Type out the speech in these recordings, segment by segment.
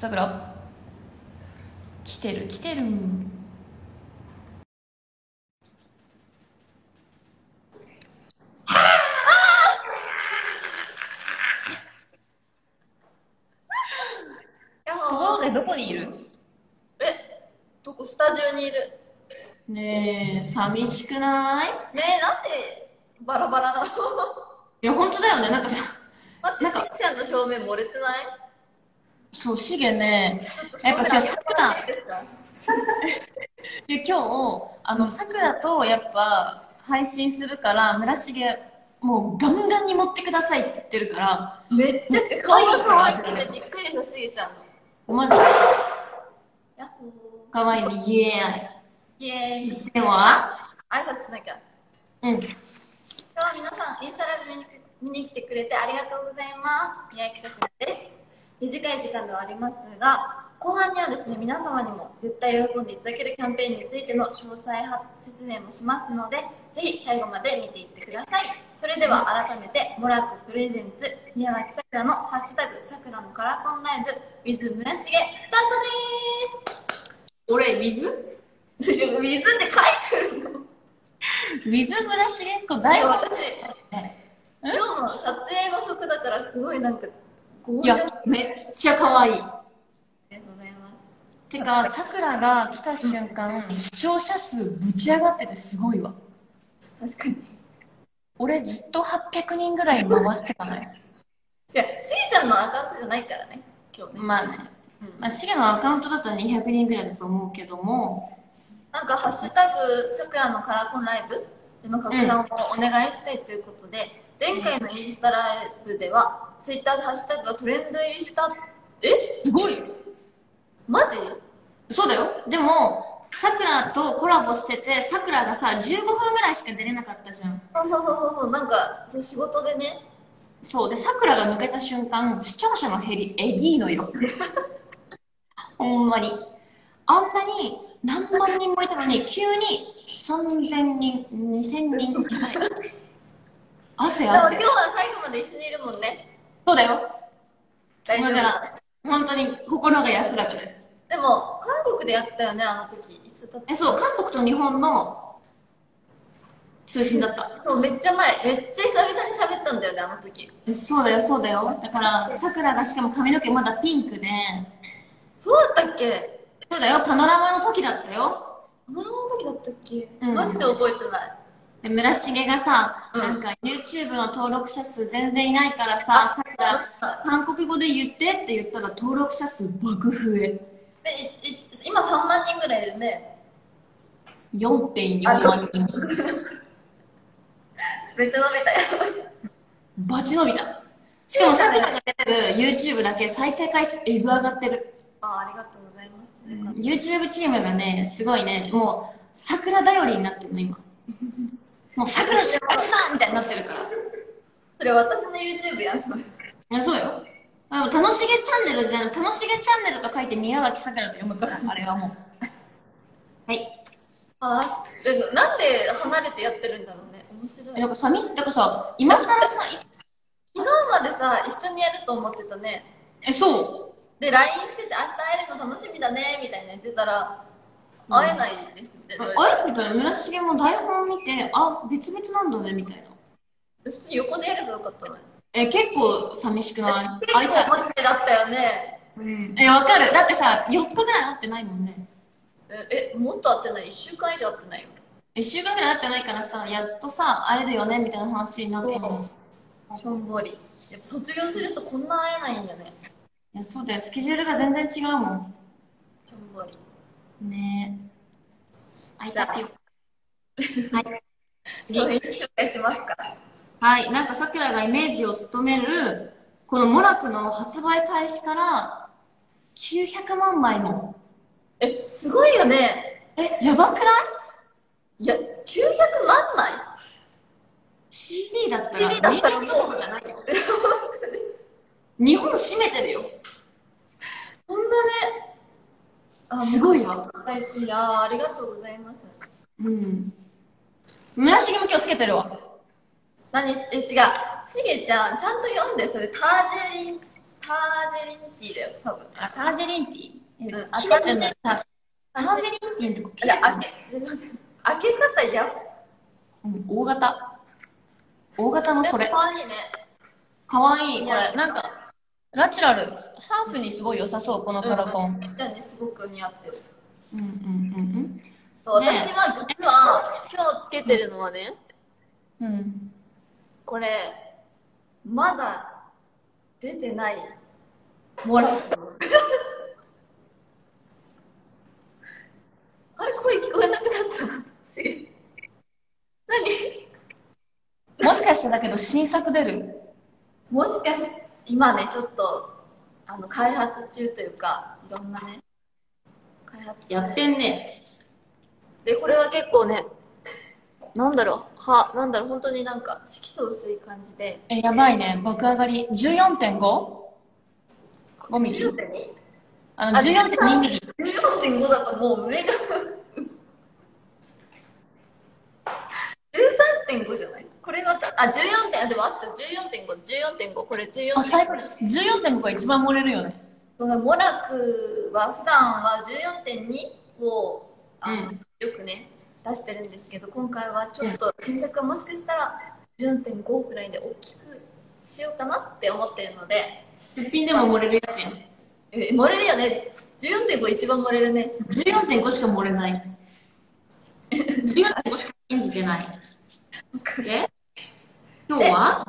さくら来てる来てる。どこにいる？え、どこ？スタジオにいる。ねえ寂しくない？ねえ、なんでバラバラなの？いや本当だよね。なんかさ待って、しんちゃんの正面漏れてない？そうしげねやっぱ今日正面ないですか？で今日あのさくらとやっぱ配信するから村重もうガンガンに持ってくださいって言ってるからめっちゃ可愛い可愛くてびっくりしたしげちゃんの。マジやっほーかわいいねイエイエーイ。ーイでは挨拶しなきゃ。うん今日は皆さん、インスタライブ見に見に来てくれてありがとうございます。宮城さくらです。短い時間ではありますが、後半にはですね、皆様にも絶対喜んでいただけるキャンペーンについての詳細は説明もしますので、ぜひ最後まで見ていってください。それでは改めて、モラクプレゼンツ宮脇さくらのハッシュタグさくらのカラコンライブ with 村重スタートです。俺水水って書いてるの？水村重？子だよ私。今日の撮影の服だからすごいなんかゴージャスあめっちゃ可愛い。りがとうございます。てかさくらが来た瞬間視聴者数ぶち上がっててすごいわ。確かに。俺ずっと800人ぐらい回ってたのよ。じゃあしげちゃんのアカウントじゃないからね。今日ね、まあね。うん。まあ、シゲのアカウントだったら200人ぐらいだと思うけども、なんか「ハッシュタグさくらのカラコンライブ」での拡散をお願いしたいということで、前回のインスタライブではツイッターでハッシュタグがトレンド入りした。え？すごい。マジ？そうだよ。でもさくらとコラボしててさくらがさ15分ぐらいしか出れなかったじゃん。そうそうそうそうそう。なんかそう仕事でね。そう。でさくらが抜けた瞬間視聴者の減りえぎーのよ ほんまに。あんなに何万人もいたのに急に3000人2000人汗 汗。今日は最後まで一緒にいるもんねそうだよ。大丈夫。だから本当に心が安らかです。でも韓国でやったよねあの時。いつだった？えそう韓国と日本の通信だった。そうめっちゃ前めっちゃ久々に喋ったんだよねあの時。えそうだよそうだよ。だからさくらがしかも髪の毛まだピンクで。そうだったっけ？そうだよパノラマの時だったよ。パノラマの時だったっけ、うん。マジで覚えてないで村重がさ、うん。なんか YouTube の登録者数全然いないからささくら韓国語で言ってって言ったら登録者数爆増え。今3万人ぐらいいるね。4.4万人。めっちゃ伸びた。よバチ伸びた。しかもさくらが出てる YouTube だけ再生回数えぐ上がってる。あありがとうございます、YouTube チームがねすごいね。もう桜頼りになってるの今もう桜幸せだみたいになってるから。それ私の YouTube やん。のいやそうよ。でも楽しげチャンネルじゃん。楽しげチャンネルと書いて宮脇さくらと読むからあれはもう。はい。ああなんで離れてやってるんだろうね。面白い。やっぱ寂しい。ってかさ今更さい昨日までさ一緒にやると思ってたね。えそう。で LINE してて明日会えるの楽しみだねみたいな言ってたらうん会えないですって、ああえて村重も台本見てあ別々なんだねみたいな。普通に横でやればよかったのに。え結構寂しくない？結会いたい。構マジでだったよね。うん。えわかる。だってさ4日ぐらい会ってないもんね。ええもっと会ってない？1週間以上会ってないよ。1週間ぐらい会ってないからさやっとさ会えるよねみたいな話になってもしょんぼり。やっぱ卒業するとこんな会えないんだね。いやそうだよ。スケジュールが全然違うもん。しょんぼりね。はい。紹介しますか。はい、なんかさくらがイメージを務める、このモラクの発売開始から900万枚も。えすごいよね。え、やばくない？いや900万枚 ?CD だったら、CD だったらじゃないよ。日本占めてるよ。こんなねあすごいわ。いやーありがとうございますうん。村重も気をつけてるわ。何？え違うしげちゃんちゃんと読んでそれタージェリンタタージェリンティーだよ、多分。あ、タージェリンティー？うんあ、違うね。さタージェリンティーのとこいや、開け、ちょっと待って開け方やうん、大型。大型のそれか。わいいね。かわいい。これ、なんか、ナチュラル。ハーフにすごい良さそう、このカラコン。じゃあね、すごく似合ってる。うんうんうんそう、ね私は実は、今日つけてるのはね、うん。うん。これ、まだ出てない、モラク。あれ、声聞こえなくなった。私 何？もしかしてだけど、新作出る？もしかして、今ね、ちょっと、あの、開発中というか、いろんなね、開発中やってんね。で、これは結構ね、なんだろう、は、なんだろう、本当になんか、色素薄い感じで。え、やばいね。爆上がり。14.5?5 ミリ。14.2? あの、あ14.2ミリ。14.5だともう目が13.5じゃない？これはあ14点あでもあった14.514.5これ14.5あ、最後に。14.5が一番漏れるよね。そのモラクは普段は14.2をあの、うんよくね出してるんですけど今回はちょっと新作はもしかしたら14.5ぐらいで大きくしようかなって思ってるのですっぴんでも漏れるやつやん。え漏れるよね14.5一番漏れるね14.5しか漏れない。14.5しか信じてない。で、今日は？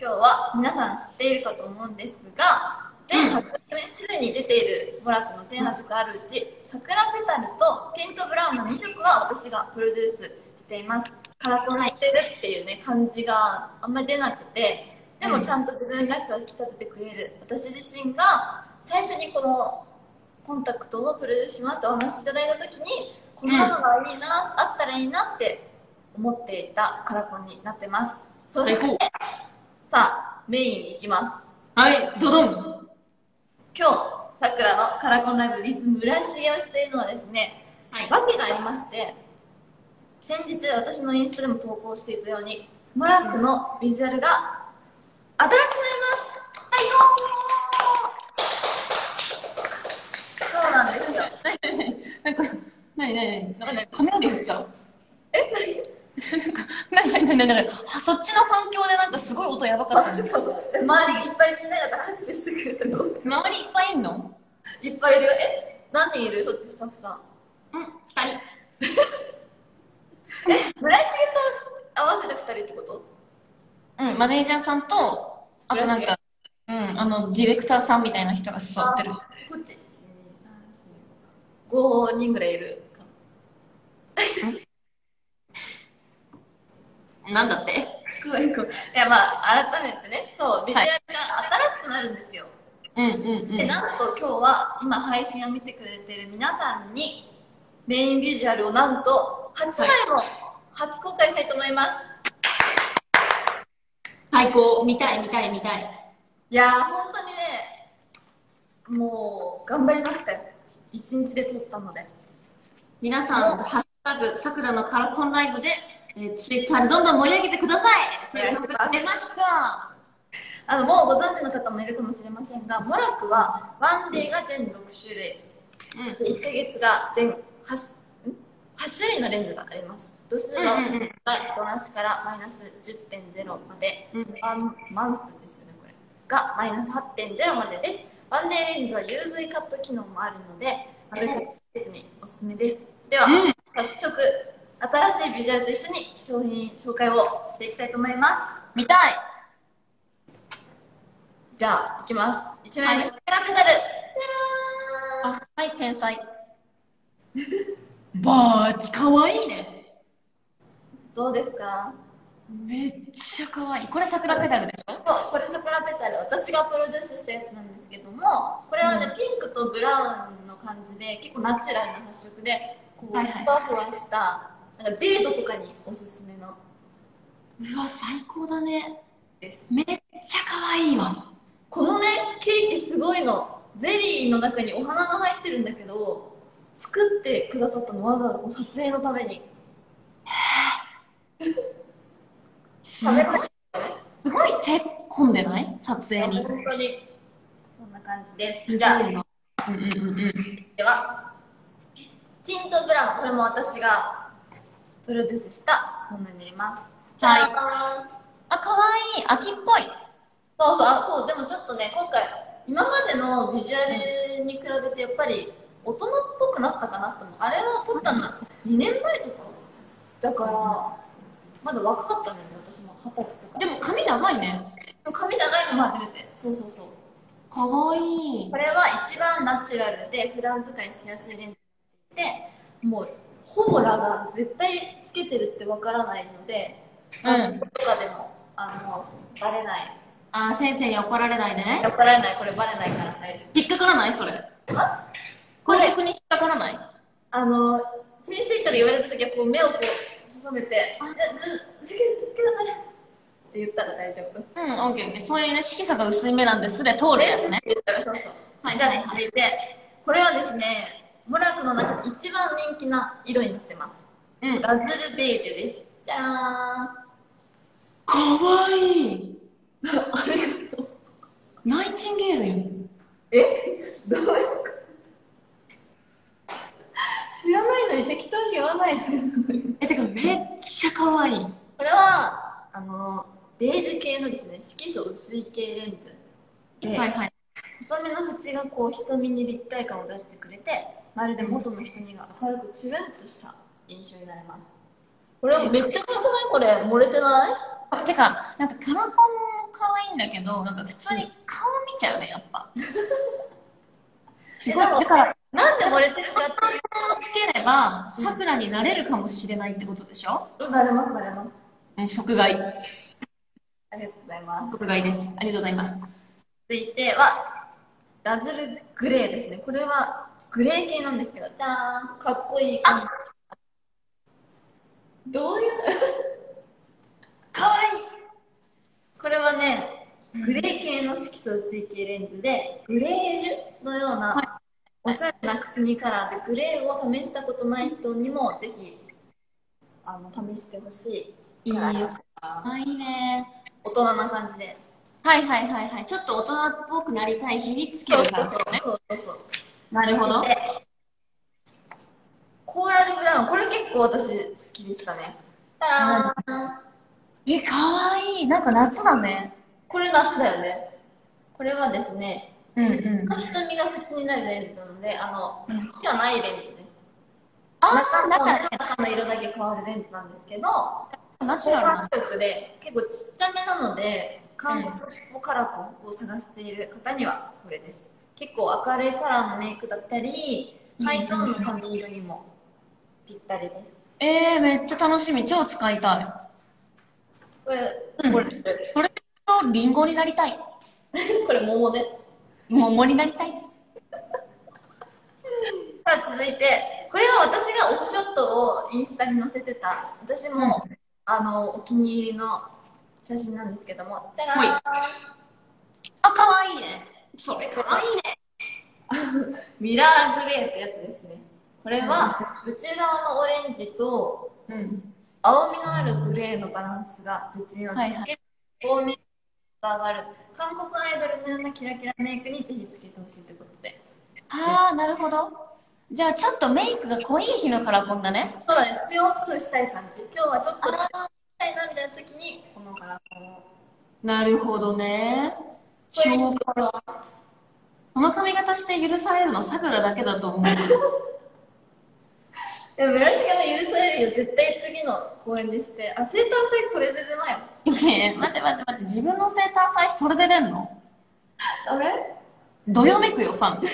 今日は皆さん知っているかと思うんですが全8色ねすでに出ているモラクの全8色あるうち桜ペタルとピントブラウンの2色は私がプロデュースしています。カラコンしてるっていうね感じがあんまり出なくてでもちゃんと自分らしさを引き立ててくれる。私自身が最初にこのコンタクトをプロデュースしますとお話しいただいた時にこのものがいいな、あったらいいなって思っていたカラコンになってます。そしてさあメインに行きます。はい、ドドン。今日さくらのカラコンライブ with 村重をしているのはですねはい。わけがありまして先日私のインスタでも投稿していたようにモラクのビジュアルが新しくなりますはいそうなんですよ。なんか、なになになになんかね雷打ったえなになになになにあそっちの反響でなんかすごい音やばかったんです。周りいっぱいみんなが拍手してくれたの周りいっぱいいんのいっぱいいるえ何人いるそっちスタッフさんうん、二人。え村重と合わせて2人ってことうん、マネージャーさんと、あとなんか、うん、あの、ディレクターさんみたいな人が座ってる。こっち12345人ぐらいいるかなんだって？ごめんごめんいやまあ改めてね。そうビジュアルが新しくなるんですよ、うんうんうん。でなんと今日は今配信を見てくれてる皆さんにメインビジュアルをなんと8枚も初公開したいと思います、最高。見たい見たい見たい。い、やー本当にねもう頑張りましたよ。一日で撮ったので。皆さん、ハッシュタグ、さくらのカラコンライブで、えー、ツイッターでどんどん盛り上げてください。お願いします。出ましたあのもうご存知の方もいるかもしれませんがモラクはワンデーが全6種類。うん。1ヶ月が全 8, ん？8種類のレンズがあります。度数はうんうんうん。度なしからマイナス10.0まで。うん。 one month ですよねこれ。がマイナス8.0までです。ワンデーレンズは UV カット機能もあるので丸かせずにおすすめです。では、うん。早速新しいビジュアルと一緒に商品紹介をしていきたいと思います。見たい。じゃあいきます。1枚目、はい。スクラペダル。じゃらーん。あ、はい、天才。バーチ、かわいいね。どうですか？めっちゃかわいい。これ桜ペダルでしょ？そうこれ桜ペタル。私がプロデュースしたやつなんですけどもこれはね、うん。ピンクとブラウンの感じで結構ナチュラルな発色でこう、ふわふわしたなんかデートとかにおすすめのうわ、最高だね。ですめっちゃかわいいわ。このねケーキすごいのゼリーの中にお花が入ってるんだけど作ってくださったのわざわざこう撮影のためにすごい、すごい手込んでない？撮影に。本当にそんな感じです。じゃあ、うんうんうんうん。では、ティントブラウン、これも私がプロデュースしたものになります。じゃはいあ、あ、かわいい。秋っぽい。そうそう、あそう、でもちょっとね、今回、今までのビジュアルに比べてやっぱり大人っぽくなったかなと思う。あれを撮ったの2年前とか？だから、まだ若かったんだよね、私も二十歳とか。でも髪長いね。髪長いのも初めて。そうそうそう。かわいいこ。れは一番ナチュラルで普段使いしやすいレンズでもうほぼ裸眼絶対つけてるってわからないので、うんとかでもあのバレないあー、先生に怒られないでね。怒られないこれバレないから大丈引っかからないそれ。あ？法則に引っかからない？夫あの先生から言われた時はこう目をこう細めて「あじゃつけつけなさい」って言ったら大丈夫うん、オッケーオッケー。そういうね、色素が薄い目なんで素で通るやつね。そうそう。はい、じゃあ続いて、これはですね、モラクの中で一番人気な色になってます。うん。ダズルベージュです。じゃーん。かわいい。ありがとう。ナイチンゲールやん。え？どういう？知らないのに適当に言わないですよ。え、てかめっちゃかわいい。これは、あの、ベージュ系のですね、色素薄い系レンズ。で、はいはい。細めの縁がこう瞳に立体感を出してくれてまるで元の瞳が明るくチュルンとした印象になりますこれめっちゃ可愛くない？これ漏れてない？あてか、なんかカラコンも可愛いんだけど、なんか普通に顔見ちゃうね、やっぱ。すごい。だから、なんで漏れてるかっていうつければ、桜になれるかもしれないってことでしょ？となれますなれますうん、即買い。ありがとうございます即買いです。ありがとうございます。続いてはダズルグレーですねこれはグレー系なんですけどじゃーんかっこいい感じどういう？かわいこれはねいグレー系の色素薄い系レンズで、グレージュのようはなおしゃれなくすみカラーでグレーを試したことない人にもぜひあの試してほしい。いいよ。あいいね。大人な感じで。はいはいはいはい。ちょっと大人っぽくなりたい日につける感じね。そうそうそう。なるほど。でコーラルブラウン、これ結構私好きでしたね。たらーん。え、かわいい。なんか夏だね。これ夏だよね。これはですね、うん自分の瞳が縁になるレンズなので、あの、うん縁がないレンズね。あー、中のなんかね、中の色だけ変わるレンズなんですけど、ナチュラルで結構ちっちゃめなので、韓国のカラコンを探している方にはこれです。結構明るいカラーのメイクだったり、ハイトーンの髪色にもぴったりです。えー、めっちゃ楽しみ。超使いたい。これ、うんこれ、それとリンゴになりたい。これ桃で。桃になりたい。さあ続いて、これは私がオフショットをインスタに載せてた、私も、あの、お気に入りの写真なんですけども、じゃらーん。あ、かわいいね。それかわいいね。ミラーグレーってやつですね。これは、内側のオレンジとうん。青みのあるグレーのバランスが絶妙はいはいでつける透明が上がる韓国アイドルのようなキラキラメイクにぜひつけてほしいということではあ、なるほど。じゃあちょっとメイクが濃い日のカラコンだね。そうだね強くしたい感じ今日はちょっと強くしあたいなみたいな時にこのカラコンをなるほどね。そういう超ところはその髪型して許されるのさくらだけだと思う。でも村重も許されるよ絶対次の公演でして。あ生誕祭これで出ないもん待って待って待って、自分の生誕祭それで出んの？あれ？どよめくよ、ファン。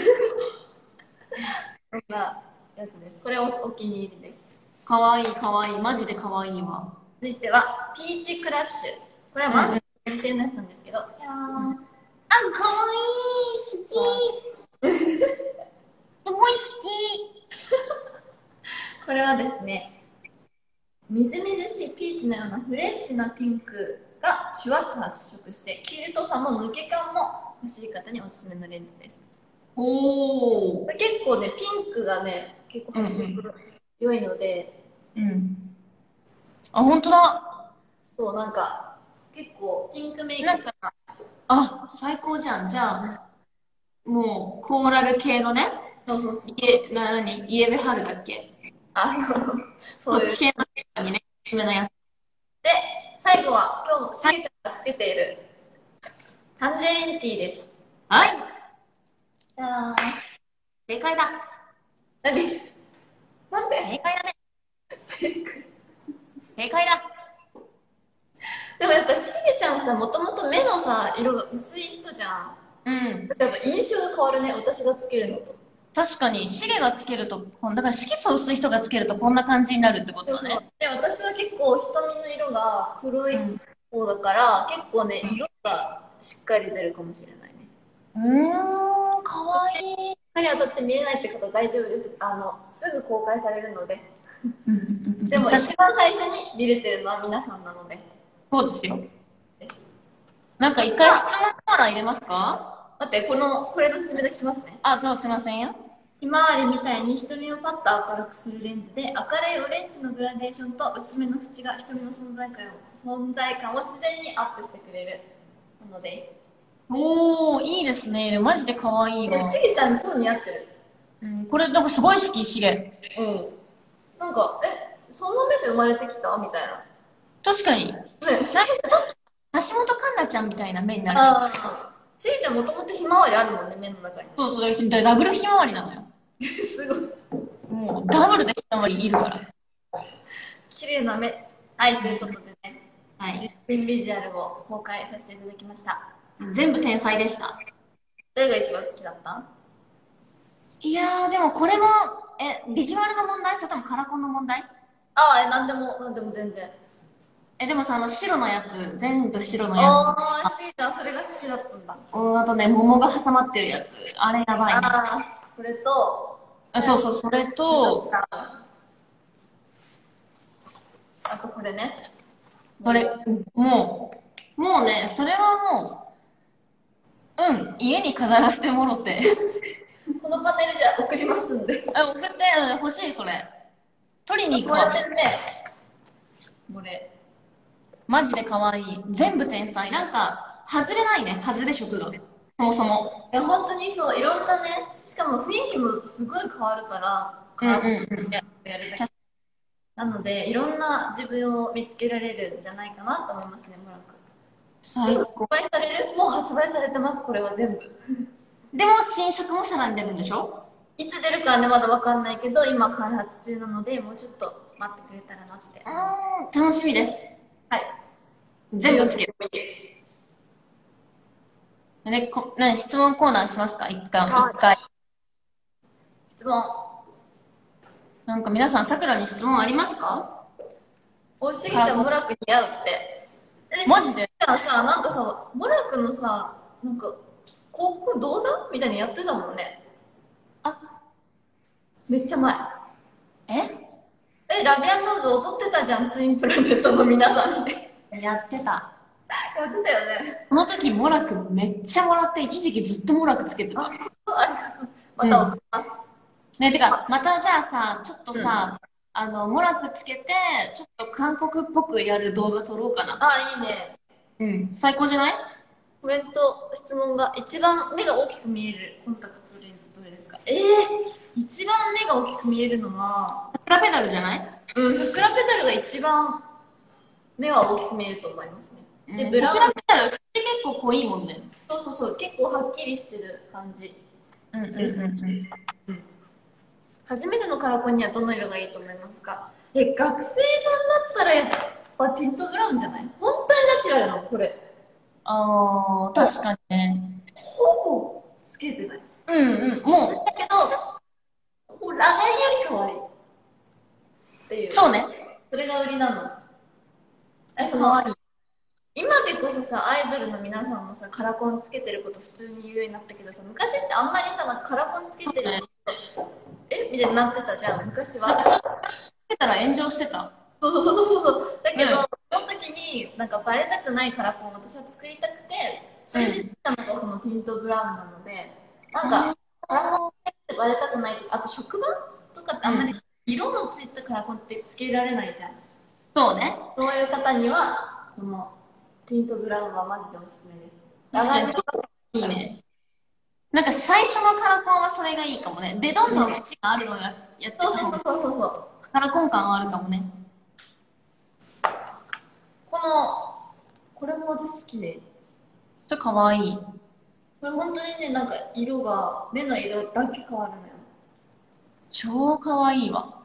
こんなやつです。これおお気に入りです。かわいいかわいい。マジでかわいいわ。続いてはピーチクラッシュ。これはまず限定のやつなんですけど、いやーあ、かわいい。好き。すごい好き。これはですねみずみずしいピーチのようなフレッシュなピンクがシュワッと発色してキルトさも抜け感も欲しい方におすすめのレンズですおー。これ結構ねピンクがね結構発色良いので、うん。あ、ほんとだ。そうなんか結構ピンクメイクなんかあ、最高じゃん。じゃあ、もう、コーラル系のね、そうそうそう。家、な、なに、イエベハルだっけ？あの、そ そういうっち系のにね、有名なやで、最後は今日、しげちゃんがつけている、タンジェリンティーです。つ。はいじゃーん。正解だ何？なんで正解だね 正解。正解だ でもやっぱしげちゃんさ、もともと目のさ、色が薄い人じゃん。うん。やっぱ印象が変わるね、私がつけるのと。確かに、シゲがつけると、だから色素薄い人がつけるとこんな感じになるってことだね。で、私は結構瞳の色が黒いうん方だから、結構ね、色がしっかり出るかもしれないね。うーん、かわいい。光当たって見えないって方大丈夫です。あの、すぐ公開されるので。でも私一番最初に見れてるのは皆さんなので。そうですよ。なんか一回質問コーナー入れますか？待って、この、これの説明だけしますね。あ、そうすいませんよ。ひまわりみたいに瞳をパッと明るくするレンズで明るいオレンジのグラデーションと薄めの縁が瞳の存在感を存在感を自然にアップしてくれるものです。おー、いいですね。マジでかわいいわ。しげちゃん超似合ってる？うん、これなんかすごい好き、シゲ。うん。なんか、え、その目で生まれてきた？みたいな。確かに、ね、し橋本環奈ちゃんみたいな目になる。ああ。しげちゃんもともとひまわりあるもんね、目の中に。そうそう、だダブルひまわりなのよ。すごい。もうダブルでひまわりいるから。綺麗な目。はい、ということでね、はい。新ビジュアルを公開させていただきました。全部天才でした。どれが一番好きだった？いやー、でもこれも、え、ビジュアルの問題？それともカラコンの問題？ああ、え、なんでも、なんでも全然。え、でもさ、あの白のやつ、全部白のやああ、しげちゃんそれが好きだったんだ。つ。うんあとね、桃が挟まってるやつ。あれやばいね。ああ、これと、あそうそう、それと、あとこれね。それ、もう、もうね、それはもう、うん、家に飾らせてもろって。このパネルじゃ送りますんで。あ、送って、うん欲しい、それ。取りに行くわこうやっ。てね、これ。マジで可愛い。全部天才。なんか、外れないね、外れ色が。そもそも。いや、本当にそう、いろんなね、しかも雰囲気もすごい変わるから、うんうんうん。ややるだけ。なので、いろんな自分を見つけられるんじゃないかなと思いますね、モラク。最発売される？もう発売されてます、これは全部。でも、新色もさらに出るんでしょ？いつ出るかはね、まだわかんないけど、今開発中なので、もうちょっと待ってくれたらなって。うーん、楽しみです。はい。全部つける。ね、こ、な質問コーナーしますか？一回。はい一回。質問。なんか皆さん、さくらに質問ありますか？おしげちゃん、モラク似合うって。えマジで？さ、なんかさ、モラクのさ、なんか、広告動画？みたいにやってたもんね。あ、めっちゃ前。え？え、ラビアンローズ踊ってたじゃん、ツインプラネットの皆さんで。やってた。やってたよね。この時、モラクめっちゃもらって、一時期ずっとモラクつけてた。ありがとう。また送ります。ね、てか、またじゃあさ、ちょっとさ、あの、モラクつけて、ちょっと韓国っぽくやる動画撮ろうかな。あ、いいね。うん。最高じゃない？コメント、質問が、一番目が大きく見えるコンタクトレンズどれですか？えー、一番目が大きく見えるのは、桜ペダルじゃない？うん、桜ペダルが一番目は大きく見えると思いますね。で、うんブラウン、桜ペダル、口結構濃いもんね。そうそうそう、結構はっきりしてる感じ。うんうんうん初めてのカラコンにはどの色がいいと思いますか？え、学生さんだったらやっぱティントブラウンじゃない？本当にナチュラルなの、これ。あー、確かにね。ほぼつけてない。うんうん。もだけど、こうラガンより可愛い。っていうう、。そうね。それが売りなの。え、その。今でこそさ、アイドルの皆さんもさ、カラコンつけてること普通に言うようになったけどさ、昔ってあんまりさ、カラコンつけてるえみたいになってたじゃん、昔は。つけたら炎上してた。そうそうそうそう。だけど、うんその時に、なんかバレたくないカラコンを私は作りたくて、それで作ったのがこのティントブラウンなので、なんか、カラコンってバレたくないあと職場とかってあんまり色のついたカラコンってつけられないじゃん。そうね。そういう方には、このティントブラウンはマジでおすすめです。確かに長いいいね。なんか最初のカラコンはそれがいいかもね。で、どんどん縁があるのをややってそうそうそうそうそうカラコン感はあるかもね。このこれも私好きでちょっとかわいい。これ本当にねなんか色が目の色だけ変わるのよ超かわいいわ。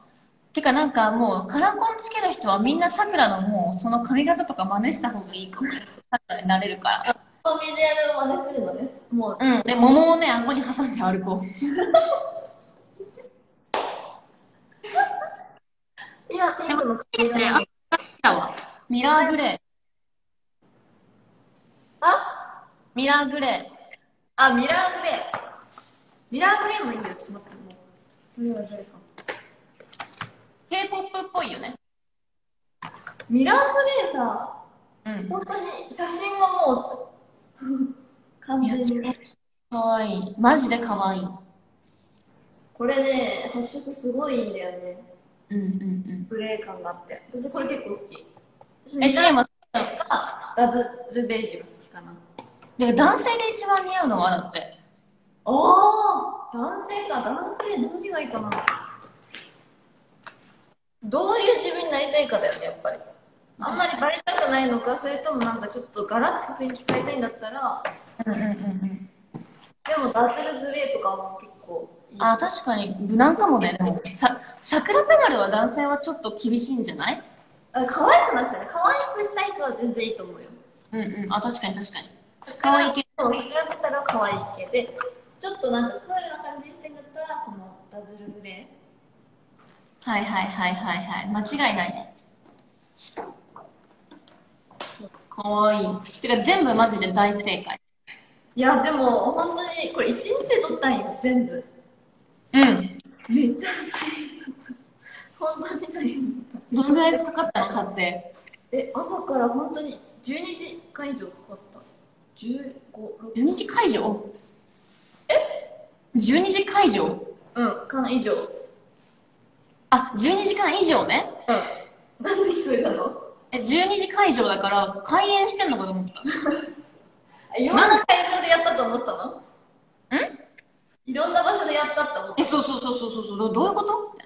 てかなんかもうカラコンつける人はみんなさくらのもうその髪型とか真似した方がいいかも。さくらになれるから。このビジュアルを真似するのですもううん。で、桃をね、顎に挟んで歩こう。今ピンクの髪。ミラーグレー。あミラーグレあミラーグレーミラーグレーもいいよちょっと待ってもうどれがどれかー。K-POP っぽいよね。ミラーグレーさうん。本当に写真はもう完全にかわいい。マジでかわいい。これね発色すごいいいんだよねうんうんうん。グレー感があって私これ結構好き私え、ミラー CM がダズルベージュが好きかなで、男性で一番似合うのはだって。ああ男性か男性何がいいかなどういう自分になりたいかだよねやっぱり。あんまりバレたくないのかそれともなんかちょっとガラッと雰囲気変えたいんだったら。うんうんうんうん。でもダズルグレーとかも結構いい。あ、確かに。無難かもね。でも、さ、桜ペダルは男性はちょっと厳しいんじゃない？あ可愛くなっちゃうね。可愛くしたい人は全然いいと思うよ。うんうん。あ、確かに確かに。可愛い系。そう桜ペダルは可愛い系で。ちょっとなんかクールな感じしてんだったらこのダズルグレはいはいはいはいはい。間違いないね。かわいい。てか全部マジで大正解。ーいやでも本当にこれ1日で撮ったんよ全部うん。めっちゃ大変だった本当に大変だったどのぐらいかかったの撮影？え朝から本当に12時間以上かかった15、6 12時会場え ?12 時会場うんかな以上うんあ、12時間以上ね。なんで聞こえたの？え、12時会場だから開演してんのかと思った。いろんな会場でやったと思ったの？ん？いろんな場所でやったって思ったえ、そうそうそうそうそうそう。どどういうこと？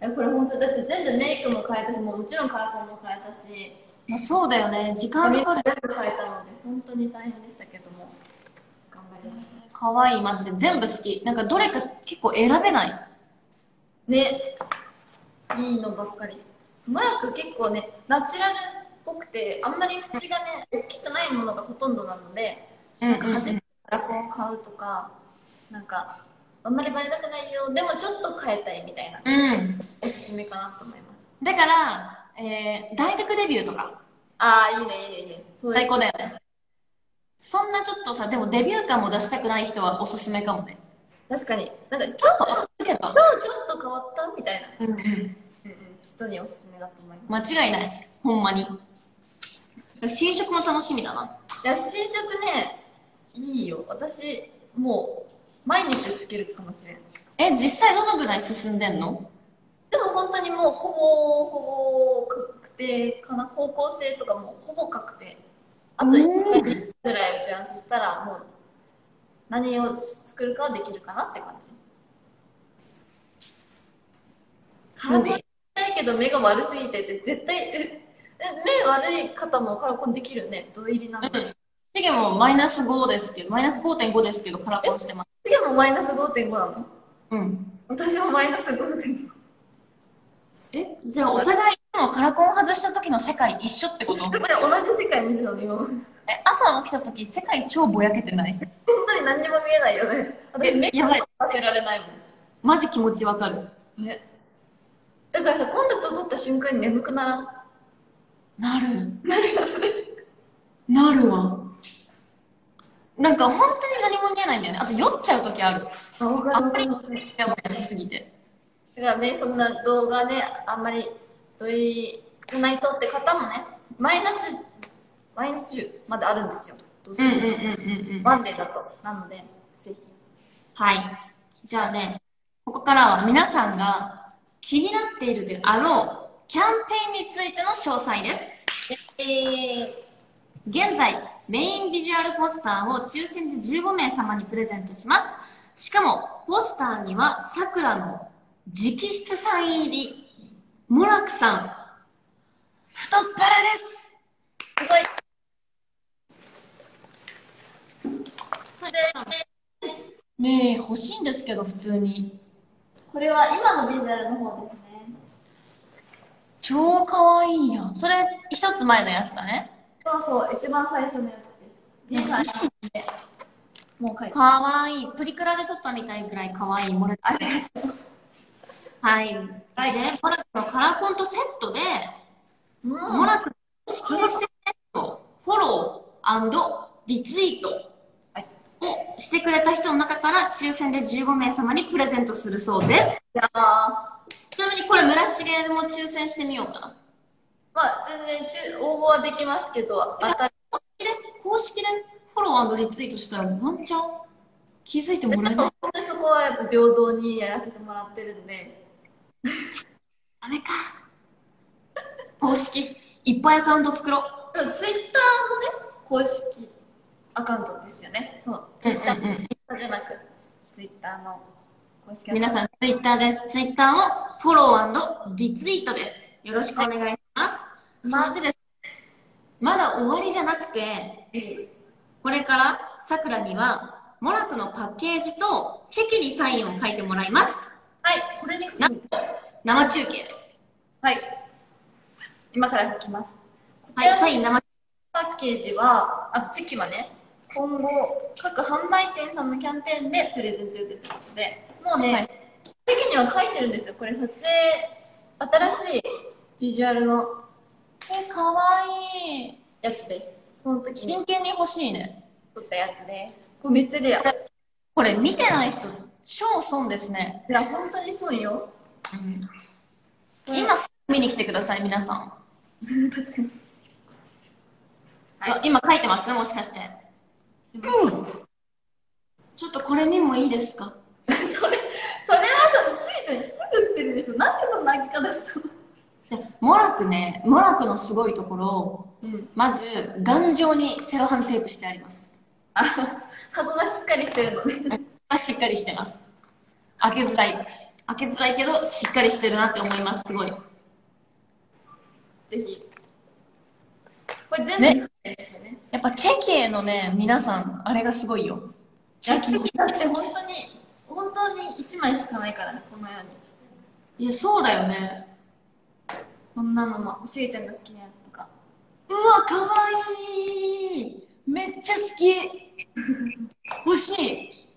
えこれ本当だって全部メイクも変えたしもうもちろんカラコンも変えたしまあ、そうだよね。時間かかる。全部変えたので本当に大変でしたけども頑張りましたかわいい、マジで。全部好き。なんかどれか結構選べない。ね。いいのばっかり。モラク結構ねナチュラルっぽくてあんまり縁がね大きくないものがほとんどなのでうんなんか初めてカラコンを買うとかなんかあんまりバレたくないよ。でもちょっと変えたいみたいなうん。おすすめかなと思います。だから、えー、大学デビューとか、ああいいねいいねいいね。最高だよね。そんなちょっとさ、でもデビュー感も出したくない人はおすすめかもね。確かに。なんかちょっとちょっと変わったみたいな、うんうん。人におすすめだと思いま間違いない。ほんまに。新色も楽しみだな。すいや新色ねいいよ。私もう毎日つけるかもしれん。え、実際どのぐらい進んでんの？でも本当にもうほぼほぼ確定かな。方向性とかもほぼ確定。あとうん1回ぐらい打ち合わせしたらもう何を作るかはできるかなって感じ。すごいカーディないけど目が悪すぎてて絶対ええ目悪い方もカラコンできるよね。土入りなの。うん。シゲもマイナス5ですけど、マイナス5.5ですけど、カラコンしてます。次もマイナス5.5なの？うん。私もマイナス5.5え、じゃあお互いいつもカラコン外した時の世界一緒ってこと？同じ世界見てたの今。本え、朝起きた時世界超ぼやけてない？当に何にも見えないよね私目やばいさせられないもんマジ気持ちわかる。ね。だからさ、コンタクト取った瞬間に眠くならん？なる。なるわ。なんか本当に何も見えないんだよね。あと酔っちゃう時ある。あ、わかあんまり。やぼやしすぎて。だからね、そんな動画ね、あんまり、どいないとって方もね、マイナス、マイナス10まであるんですよ。度数うんうんうんうんうん。ワンデーだと。なので、ぜひ。はい。じゃあね、ここからは皆さんが気になっているであろうキャンペーンについての詳細です。えー、現在、メインビジュアルポスターを抽選で15名様にプレゼントします。しかも、ポスターには、さくらの直筆サイン入り、モラクさん、太っ腹ですすごい。それで、ねえ、欲しいんですけど、普通に。これは今のビジュアルの方ですね。超かわいいやん。それ、一つ前のやつだね。そうそう、一番最初のやつです。皆さん、もう書いてかわいい。プリクラで撮ったみたいぐらいかわいいモラク。ありがとう。はい。はいで、モラクのカラコンとセットで、うんモラクの公式 SNS とフォローリツイートをしてくれた人の中から抽選で15名様にプレゼントするそうです。じゃあ、ちなみにこれ村重でも抽選してみようかな。まあ、全然中応募はできますけど、当たり公式で、公式で？フォローリツイートしたらワンチャン気づいてもらえない？本当にそこはやっぱ平等にやらせてもらってるんで、ダメか。公式、いっぱいアカウント作ろう。ツイッターのね、公式アカウントですよね。そう、ツイッター、うんうんうんツイッターじゃなく、ツイッターの公式。皆さん、ツイッターです。ツイッターをフォローリツイートです。よろしくお願いします。まそしてですね、まだ終わりじゃなくて、これからさくらには、モラクのパッケージとチェキにサインを書いてもらいます。はい、これになんと、生中継です。はい。今から書きます。こちはい、らのサイン生パッケージは、あとチェキはね、今後、各販売店さんのキャンペーンでプレゼント予定ということで、もうね、はいには書いてるんですよ。これ撮影、新しいビジュアルのえ、かわいい。やつです。その時に真剣に欲しいね。撮ったやつです。これめっちゃレア。いこれ見てない人、超損ですね。や、本当にそうよ。今すぐ見に来てください、皆さん。確かに。あ今書いてます？もしかして。ちょっとこれにもいいですか？それ、それはさ、しりちゃんにすぐ捨てるんですよ。なんでそんな開き方したの？でモラクね、モラクのすごいところ、うん。まず、頑丈にセロハンテープしてあります。あ、箱がしっかりしてるのね。あしっかりしてます。開けづらい。開けづらいけど、しっかりしてるなって思います、すごい。ぜひ。これ全部に書いてるんですよね。やっぱチェキへのね、皆さん、あれがすごいよ。チェキだって本当に、本当に1枚しかないからね、このように。いや、そうだよね。こんなのも、しげちゃんが好きなやつとか。うわ、かわいいめっちゃ好き欲しい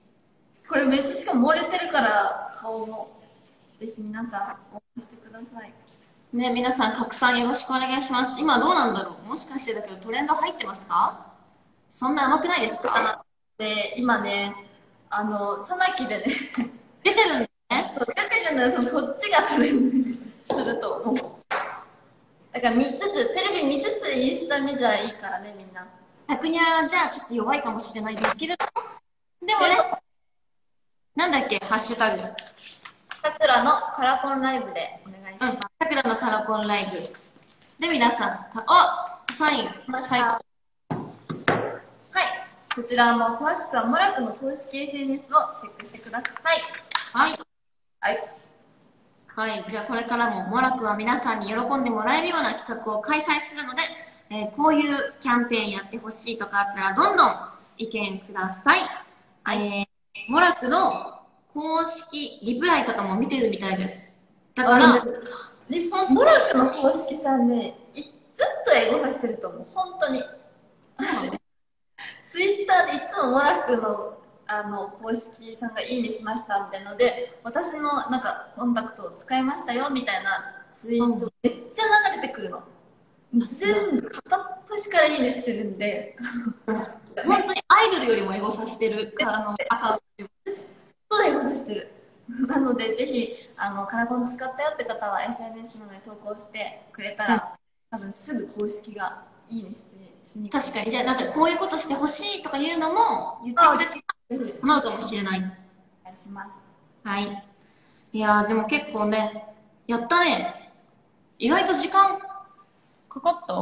これめっちゃしかも漏れてるから、顔も。ぜひ皆さん、応募してください。ね、皆さん拡散よろしくお願いします。今どうなんだろう？もしかしてだけどトレンド入ってますか？そんな甘くないですか？で、今ね、あの、さなきでね、出てるんですね。出てるんだけど、そっちがトレンドすると思う。だから見つつ、テレビ見つつインスタ見たらいいからね、みんな。作にゃじゃあちょっと弱いかもしれないですけれども。でもね、なんだっけ、ハッシュタグ。さくらのカラコンライブでお願いしうんます。、さくらのカラコンライブ。で、皆さん、サイン。ましたはい。はい。こちらも詳しくはモラクの公式 SNS をチェックしてください。はい。はい。はい。じゃあこれからも、モラクは皆さんに喜んでもらえるような企画を開催するので、えーこういうキャンペーンやってほしいとかあったら、どんどん意見ください。はいえーモラクの公式リプライとかも見てるみたいです。だから、日本モラクの公式さんね、いずっと英語させてると思う。本当に。私、ツイッターでいつもモラクのあの公式さんがいいねしましたみたいなので、私のなんかコンタクトを使いましたよみたいなツイートめっちゃ流れてくるの。全部片っ端からいいねしてるんで、本当にアイドルよりもエゴさしてるからのアカウント。そう英語させてる。なので、ぜひ、あの、カラコン使ったよって方は SNS などに投稿してくれたら、多分すぐ公式がいいねして、しに。確かに、じゃあなんかこういうことしてほしいとかいうのも言ってくれてぜひ、もらうかもしれない。お願いします。はい。いやー、でも結構ね、やったね。意外と時間かかった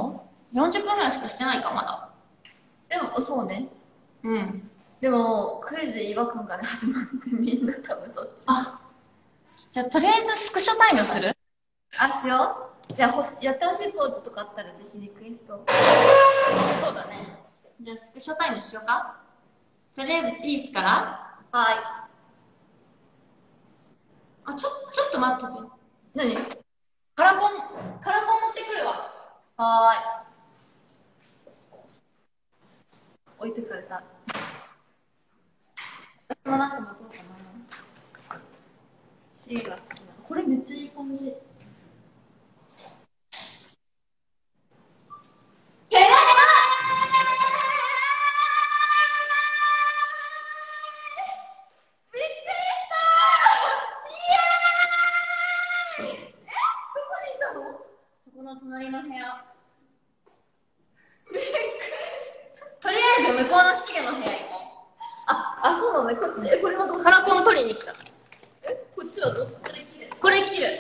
?40 分ぐらいしかしてないか、まだ。でもそうねうん。でもクイズ違和感から始まってみんな多分そっち。あ、じゃあとりあえずスクショタイムする？あしよう。じゃあほしやってほしいポーズとかあったらぜひリクエスト。そうだね。じゃあスクショタイムしようか。とりあえずピースから。はあ、ちょ、ちょっと待ってて。い何？カラコン、カラコン持ってくるわ。はーい。置いてかれた私もなんか持とうかな C が好きなこれめっちゃいい感じのそこの隣の部屋。びっくりしたとりあえず向こうのシゲの部屋行こあ、あ、そうなのね。こっち、え、これはどうう。カラコン取りに来た。え、こっちはどこれ切る。これ切る。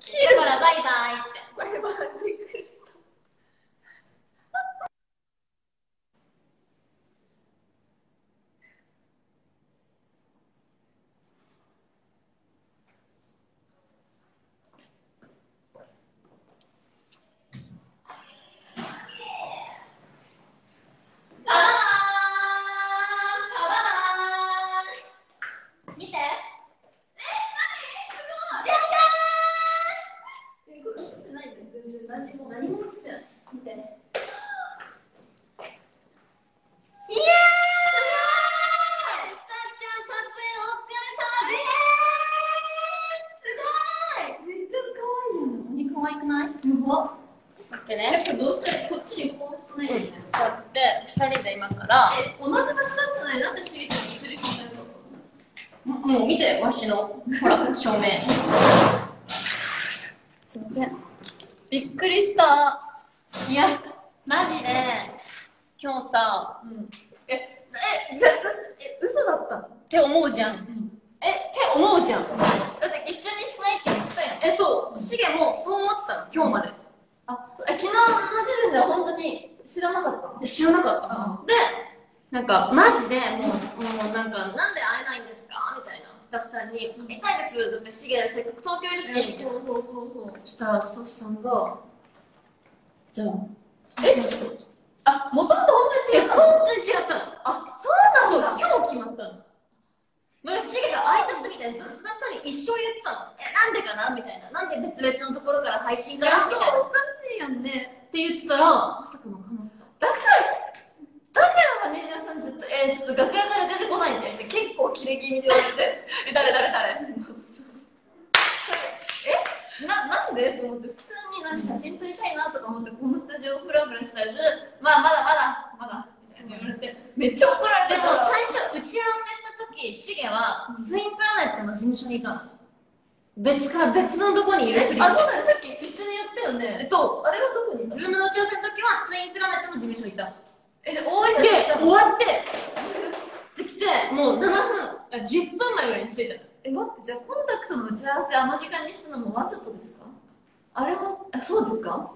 切るからバイバイって。バイバイ、びっくりした。タバーンタバーン見て。え、何すごいじゃじゃえ、これ映ってないね。全然何も、何も映ってない。見て。ーんイエーイさっちゃん撮影お疲れ様ですめっちゃ可愛いすごい何可愛くないやば。待ってえ、ね。これどうしたらこっちにこうしないといけない。こうやって、二人で今から、え、同じ場所だったのになんでしげちゃん映りそうになるのももう見て、わしの、ほら、照明。すいません。びっくりした。いや、マジで、今日さ、うん。え、え、じゃあ、え、嘘だったのって思うじゃん。うん。え、って思うじゃん。だって一緒にしないって言ったやん。え、そう、しげもそう思ってたの、今日まで。あ、そうえ昨日の時点では本当に知らなかったの知らなかったの。で、なんか、マジで、もう、もうなんか、なんで会えないんですか？みたいな、スタッフさんに、会いたいです。だって、しげ、せっかく東京いるし。そうそうそうそう。そしたら、スタッフさんが、じゃあ、え？あ、もともと本当にえ、違ったの？本当に違ったの？あ、そうなんだ。今日決まったの。もうシゲが会いたすぎて、ずっとスタッフさんに一生言ってたの。え、なんでかな？みたいな。なんで別々のところから配信かな？みたいな。っおかしいやんね。て言ってたら、まさかの叶った。だから、だからマネージャーさんずっと、えー、ちょっと楽屋から出てこないんだよって結構キレ気味で。言われて。え、誰誰誰？え？な、なんで？と思って、普通になんか写真撮りたいなとか思って、このスタジオフラフラしたらず、まあ、まだまだ、まだ、って言われて、めっちゃ怒られでもてた最初打ち合わせした時シゲはツインプラネットの事務所にいたの別から別のとこにいるふりあ、して。そうだね、さっき一緒にやったよね。そあれはどこにいうたズームの打ち合わせの時はツインプラネットの事務所にいた。え、じゃあ大石でさん終わって。できてもう7分あ10分前ぐらいに着いたの。え、待って、じゃあコンタクトの打ち合わせあの時間にしたのもわざとですか？あれは、あ、そうですか？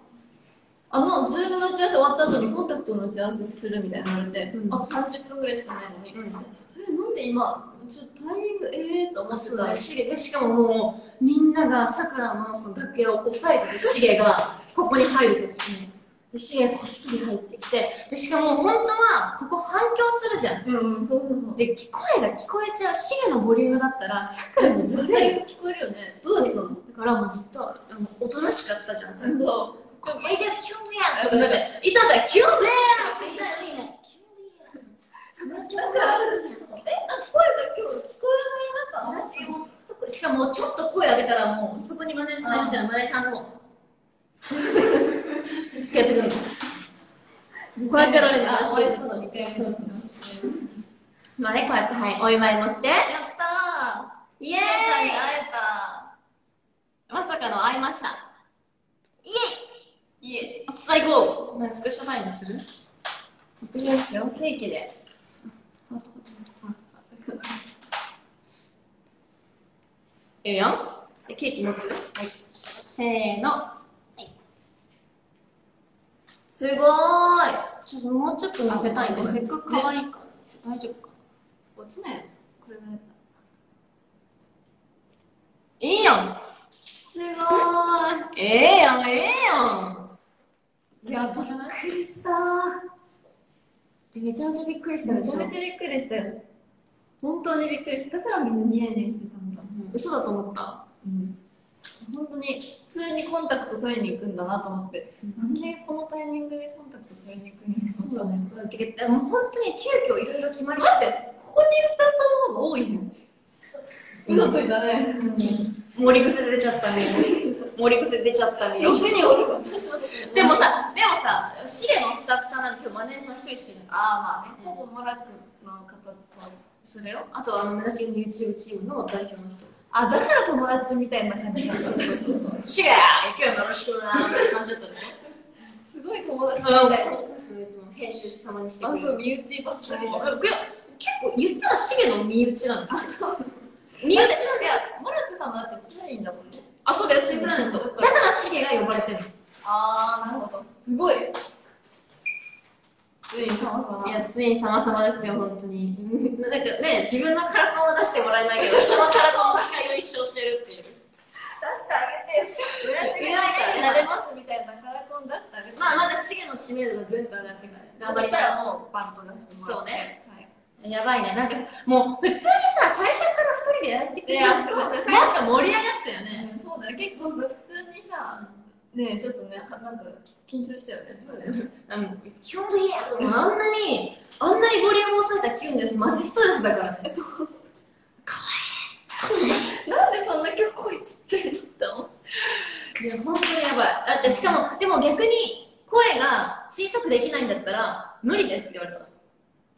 あの、ズームの打ち合わせ終わった後にコンタクトの打ち合わせするみたいな言われて、うん。あと30分ぐらいしかないのに、うん。え、なんで今、ちょっとタイミング、えーと思ってた。ら、シゲでしかももうみんながさくらのその崖を押さえててシゲがここに入る時に。でシゲこっそり入ってきて。でしかも本当はここ反響するじゃん。うん、うん、そうそうそう。で声が聞こえちゃう。シゲのボリュームだったらさくらじゃ絶誰対が聞こえるよね。どうやってたのだからもうずっとあのおとなしかったじゃんさそう。ここいいですキュンディアスとかなんかいたんだらキュンディアスって言いたいのにもちゃだか。ら、え、なんか声が今日聞こえない？中、私もしかもちょっと声上げたらもうそこにマネージャーさんいるじゃんマネー。ジャーさんのやってくるのこうやってやられるのそうそうそうまあねこうやってはいお祝いもして。やったー。イエーイ。会えたまさかの会いました。イエいえ、イ最高まあスクショタイムする？作りますよ、ケーキで。ええやんでケーキ持つ？はい。せーの。すごーい。ちょっともうちょっと乗せたいんで、あせっかく可愛いから。大丈夫か？落ちない？これがやっいいやん。すごーええやん、ええやん。いやびっくりしためちゃめちゃびっくりしたでしょ。めちゃめちゃびっくりした。よ本当にびっくりした。だからみんなニヤニヤしてたんだ。嘘だと思った。うん。本当に普通にコンタクト取りに行くんだなと思って、なんでこのタイミングでコンタクト取りに行くんやそうだね。でも本当に急遽いろいろ決まり待って。ここにいるスタッフさんの？方が多いの。嘘ついたね、盛り癖出ちゃったね。盛り癖出ちゃったね。6人おるでもさ、でもさ、シゲのスタッフさんなんて今日マネージャー一人しかい。ああまあねほぼモラクの方とそれよ。あとは、村重の YouTube チームの代表の人。あだから友達みたいな感じだそうそうそうそう。シゲ今日よろしくなーって感じだったでしょ？すごい友達みたいな編集してたまにしてあくれる。そう身内ばっかり結構言ったらシゲの身内なの。あそう身内なんだ。モラクさんもだってツーリンだもんねあ、そうだよ、ツイプラネット。だからシゲが呼ばれてるの。ああなるほどすごいついに様々いや、ついに様々ですよ、本当に。なんかね、自分のカラコンは出してもらえないけど、人のカラコンの司会を一生してるっていう。出してあげてよ裏手になれますみたいなカラコン出してあげてまあ、まだシゲの知名度がぐんと上がってから、頑張りしたらまもうバンと出してもらそうねはいす。やばいね、なんか、もう、普通にさ、最初から二人でやらせてくれるいやそうだよもっと盛り上がってたよね。そうだね結構さ普通にさねちょっとねはなんか緊張したよねそうだよね基本的に、あんなに、あんなにボリュームを抑えたキュンです。マジストレスだからね。なんでそんな今日声ちっちゃいのったの？いや、本当にやばい。だって、しかも、でも逆に、声が小さくできないんだったら、無理ですって言われた。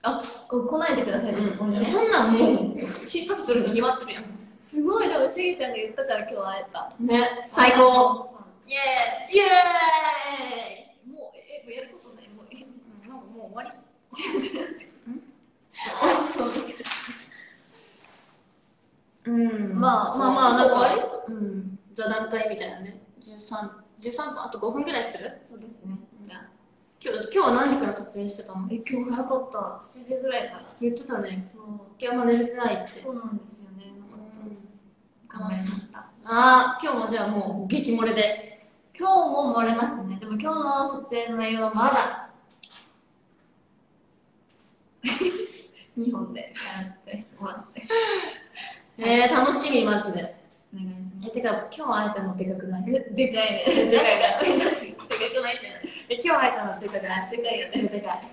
あこ来ないでくださいってここにね。そんなんもう、小さくするに決まってるやん。すごい。でもしげちゃんが言ったから今日会えた。ね、最高。イイェーイ。イェーイ。もうえもうやることない。もうえうんなんかもう終わり？うん。まあまあまあなん終わりかうん。座談会みたいなね。13 13分？あと5分ぐらいする？そうですね。じゃあ今日今日は何時から撮影してたの？え今日早かった。7時ぐらいから。言ってたね。そう今日も寝れてないって。そうなんですよね。なんか頑張りました。ああ今日もじゃあもう激漏れで。今日も漏れましたね。でも今日の撮影の内容はまだ。2本でやらせてもらって。えー、楽しみマジで。お願いしまえてか今日会えたのでかくないすでかいね。でかいからでかくないってえ今日会えたのでかくないでかいよねでかい。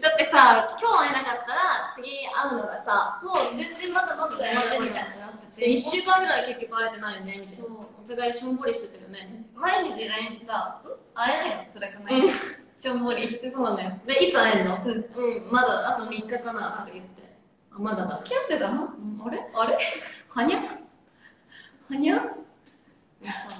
だってさ今日会えなかったら次会うのがさそう全然まだまだだよねみたいになってでて1週間ぐらい結局会えてないよねみたいな。そう。お互いしょんぼりしてたよね。毎日 LINE さ、ん会えないの辛くない、うん。しょんぼり。でそうなんだよでいつ会えるの？うん。うんまだあと3日かなとか言って。あまだだ。付き合ってたの？うん。あれ？あれ？はにゃ？はにゃ？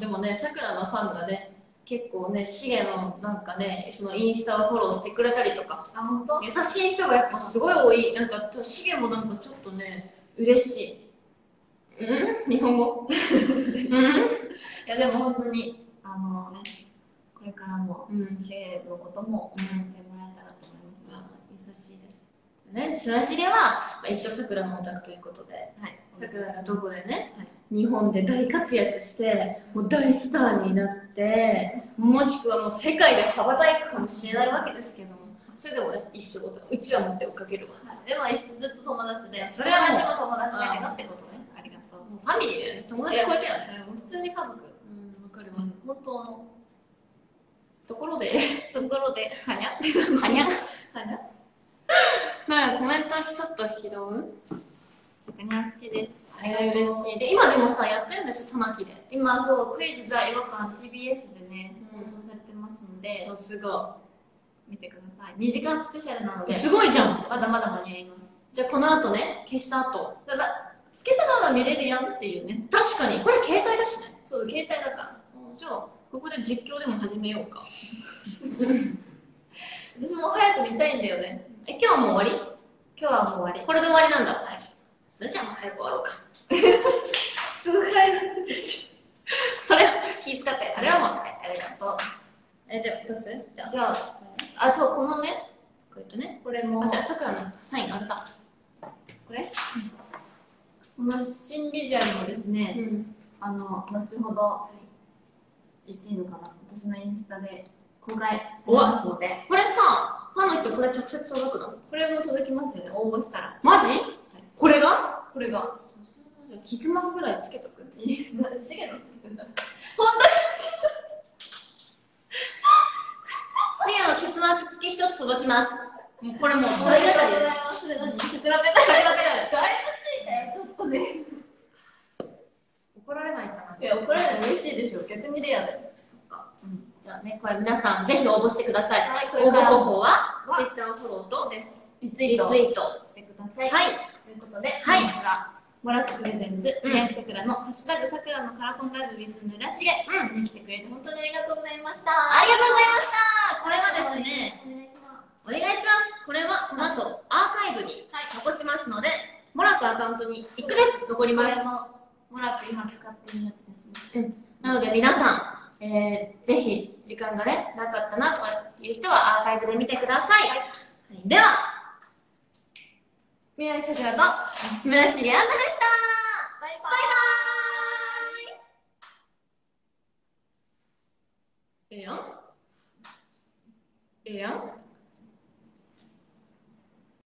でもねさくらのファンがね結構ねシゲのなんかねそのインスタをフォローしてくれたりとか。あ、ほんと優しい人がやっぱすごい多い。なんかシゲもなんかちょっとね嬉しい。うん？日本語？うん？いや、でも本当に、あのね、これからも、うん。シェのことも応援してもらえたらと思います。優しいです。ね白重は、まあ、一生さくらのオタクということで。はい。さくらがどこでね、はい日本で大活躍してもう大スターになってもしくはもう世界で羽ばたくかもしれないわけですけどもそれでもね一生うちは持って追っかけるわ。はいでも、ずっと友達で、それはもう友達も友達だけどってことね。ありがとう。もうファミリーだよね。友達超えたよね。えもう普通に家族。うんわかるわ。うん。本当のところで ところで、はにゃ？はにゃ？はにゃ？なんかコメントちょっと拾う？さくにゃ好きです。はい嬉しいで今でもさやってるんでしょ？玉木で。今、そう、クイズザ違和感 TBS でね、うん。放送されてますので、さすが。見てください。2時間スペシャルなので、すごいじゃん。まだまだ間に合います。じゃあこの後ね消した後。だから、つけたまま見れるやんっていうね。確かに。これ携帯だしね。そう、携帯だから。じゃあここで実況でも始めようか。私も早く見たいんだよね。え今日もう終わり？今日はもう終わり。これで終わりなんだ。はいそれじゃあもう早く終わろうか。すぐ帰る。それを気遣って。それはもうはいありがとう。えでどうする？じゃあ。じゃあ、あ、そう、このね、こうやってね。これも。あ、じゃあ、さくらのサインあ。これ、この新ビジュアルもですね、ん。あの後ほど言っていいのかな。私のインスタで公開されますので。これさ、ファンの人これ直接届くの？これも届きますよね。応募したら。マジ？これが？これが。キスマークぐらいつけとく？いいなんでシゲのつけてんだ。シゲのキスマーク付き一つ届きます。もうこれもうありがとうごでざいますそれ何？桜ペタ桜ペタだいぶついたよ。ちょっとね。怒られないかな。いや怒られるの嬉しいでしょ。逆にレアだよ。そっか。うん。じゃあね、これ皆さんぜひ応募してください。はいこ応募方法は？は Twitter のフォローと。リツイート。してください。はい。ということで、はい本日はもらったプレゼンツ、うん宮城さくらのハッシュタグさくらのカラコンライブ with 村重うん。に来てくれて本当にありがとうございました。ありがとうございました。これはですね、お願いします。これはこの後アーカイブに残しますので、モラクアカウントに1ヶ月残ります。これももらって今使ってるやつですね。なので皆さん、えー、ぜひ時間がね、なかったなという人はアーカイブで見てください。はいでは、宮崎さくらと村重アンナでした。バイバイバイバーイ。ええやん？ええやん？